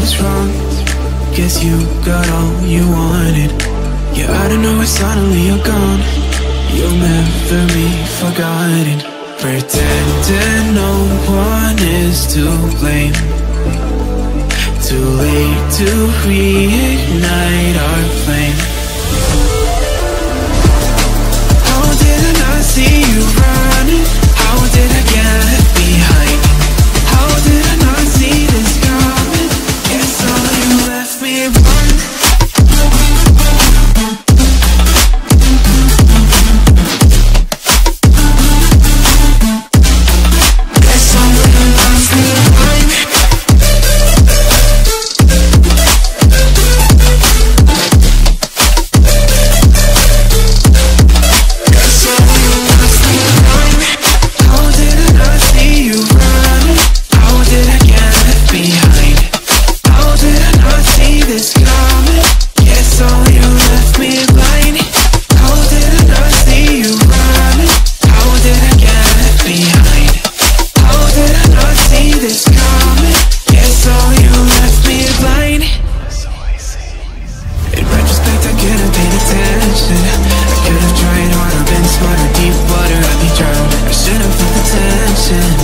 was wrong. Guess you got all you wanted. Yeah, I don't know why suddenly you're gone. You'll never be forgotten. Pretending no one is to blame. Too late to reignite our flame. How didn't see you? dancing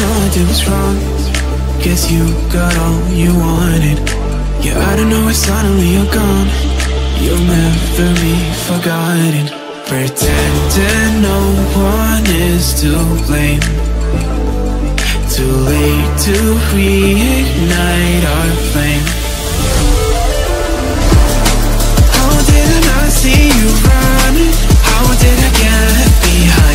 cons Guess you got all you wanted. Yeah, I don't know why suddenly you're gone. You'll never be forgotten. Pretending no one is to blame. Too late to reignite our flame. How did I not see you running? How did I get behind?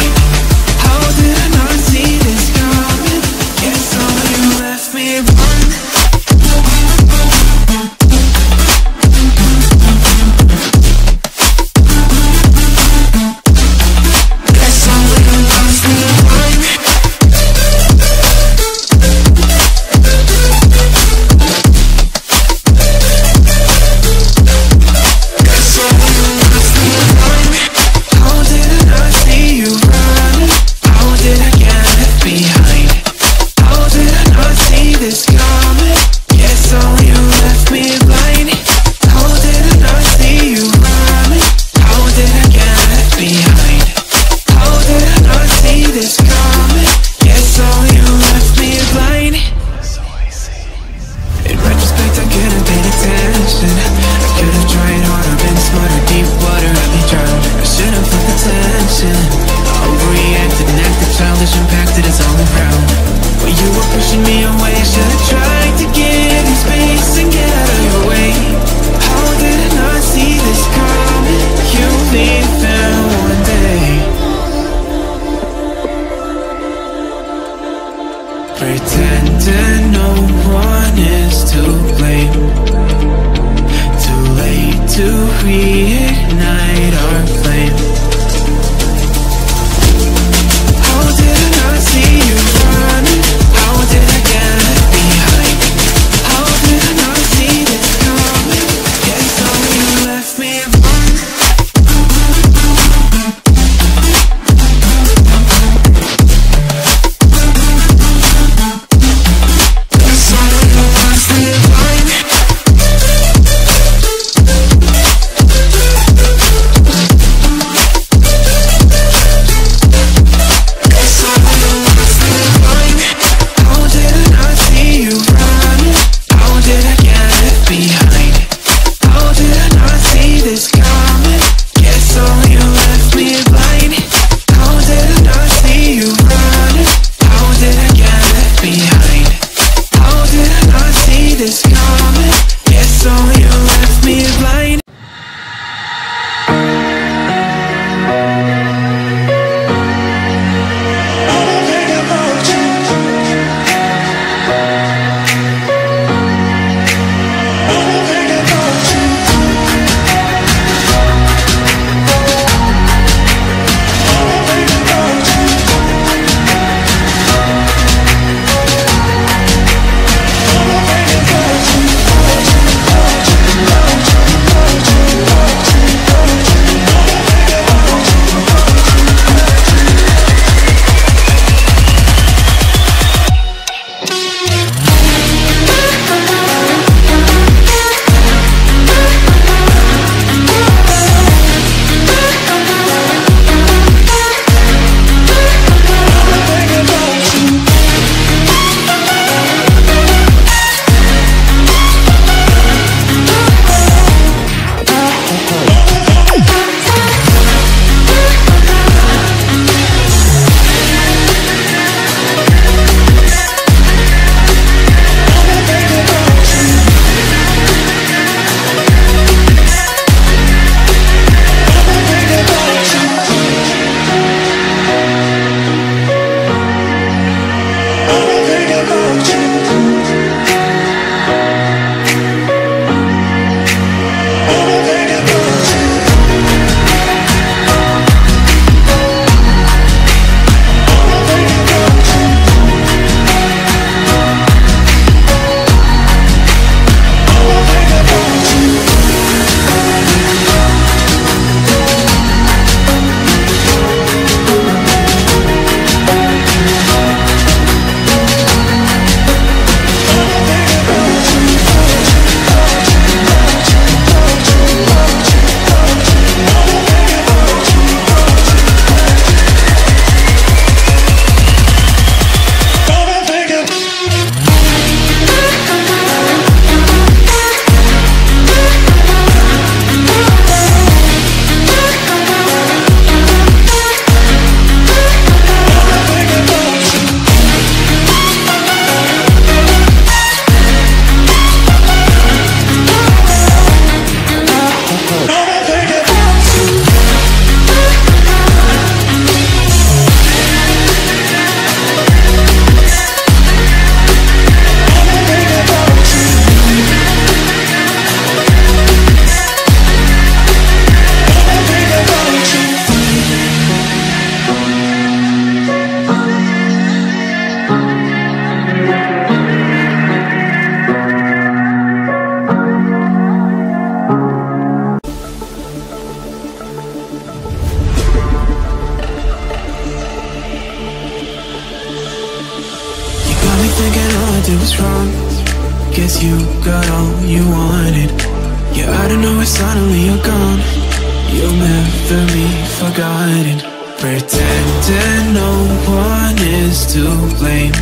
hiding Pretending no one is to blame.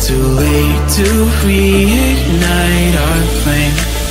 Too late to reignite our flame.